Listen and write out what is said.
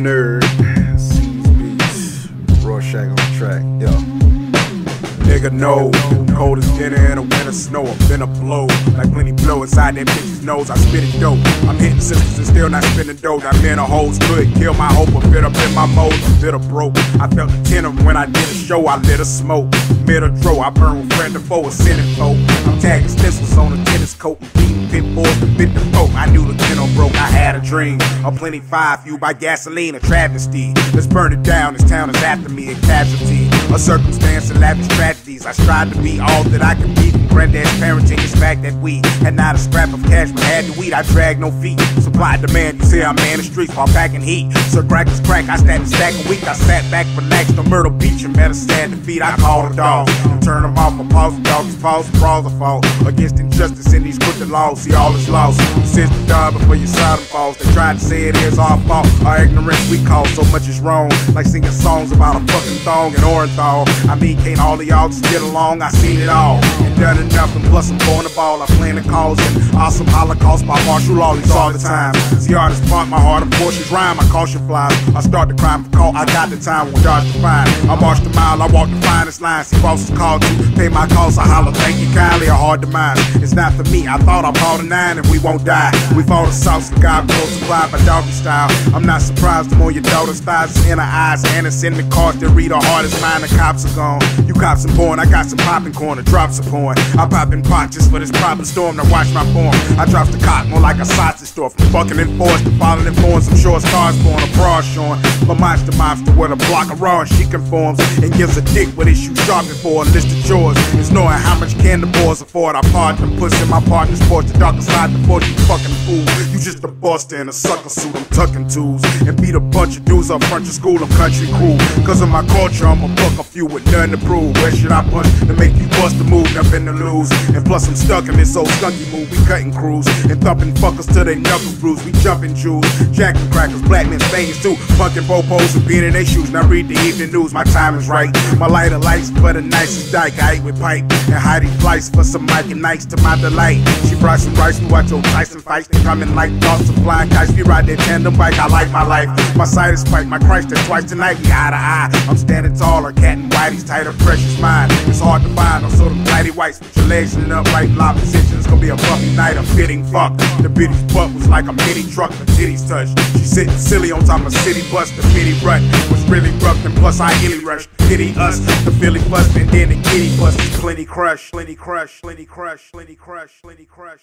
nerd. Rorschach on the track. Yo. Nigga, no. Cold as dinner and a winter snow. I've been a blow. Like plenty blow inside that bitch's nose. I spit it dope. I'm hitting sisters and still not spinning dope. I'm in a hoes could kill my hope or fit up in my mode. A bit of broke. I felt the tenor when I did a show. I lit a smoke. Mid a dro. I burn with friend to foe. A Senate foe. I'm tagging stencils on a tennis coat. Beating fit the. I knew the tenor broke. I had a dream. A plenty five fueled by gasoline. A travesty. Let's burn it down. This town is after me. A casualty. A circumstance and lavish tragedies. I strive to be all that I can be granddad's parenting. It's fact that we had not a scrap of cash, but had to eat. I drag no feet. Supply demand, you see, I'm man the streets while packing heat. So crackers crack, I and stack a week. I sat back, relaxed on Myrtle Beach and met a sad defeat. I called a dog. Turn them off, pause, the dog's the brawls are fall. Against injustice in these crooked laws, see all is lost. Since the dawn before you saw them falls, they try to say it is our fault. Our ignorance we cause so much is wrong. Like singing songs about a fucking thong and orange all. I mean, can't all of y'all just get along? I seen it all and done enough, and plus I'm born the ball. I plan the cause and awesome holocaust by martial law all the time. See artists pump my heart, of portions rhyme, my caution flies. I start crime for call, I got the time, won't dodge the fine. I march the mile, I walk the finest line. See bosses called to pay my calls, I holler, thank you kindly, a hard to mind. It's not for me, I thought I bought a nine and we won't die. We fought the sauce and God close supply by doggy style. I'm not surprised the more your daughter's thighs in her eyes, and it's in the cards that read her heart is mine. The cops are gone. You cops some porn, I got some popping corn, the drops of porn. I pop in pot just for this problem storm to watch my form. I drops the cock more like a sausage store from fucking enforced to falling in form. Some short stars born, showing. My monster monster with a block of raw she conforms and gives a dick with issue shopping for a list of chores. It's knowing how much can the boys afford. I partner pussy my partner's porch, the darker side, the you fucking fool. You just a buster in a sucker suit, I'm tucking tools. And beat a bunch of dudes up front of school, I'm country cool. Cause of my culture, I'm a buck a few with nothing to prove. Where should I punch to make you bust the move? Nothing to lose. And plus, I'm stuck in this old skunky move. We cutting crews and thumping fuckers till they knuckles bruise. We jumping Jews, jacking crackers, black men's veins. Punking popos and being in their shoes. Now read the evening news, my time is right. My lighter lights for the nicest dyke. I ate with pipe and Heidi Fleiss for some Mike and to my delight. She brought some rice, we watch old Tyson fights. They coming like thoughts of flying kites. We ride that tandem bike, I like my life. My sight is spiked, my Christ is twice tonight. We eye to eye. I'm standing taller, cat and whitey's tighter, precious mind. It's hard legs in an upright lob position. It's gonna be a bumpy night, a fitting fuck. The bitty's butt was like a mini truck, the titties touched. She sitting silly on top of city bus, the pity rut was really rough, and plus I illy rushed. Pity us, the Philly bust, and then the kitty bust. Plenty crush, plenty crush, plenty crush, plenty crush, plenty crush.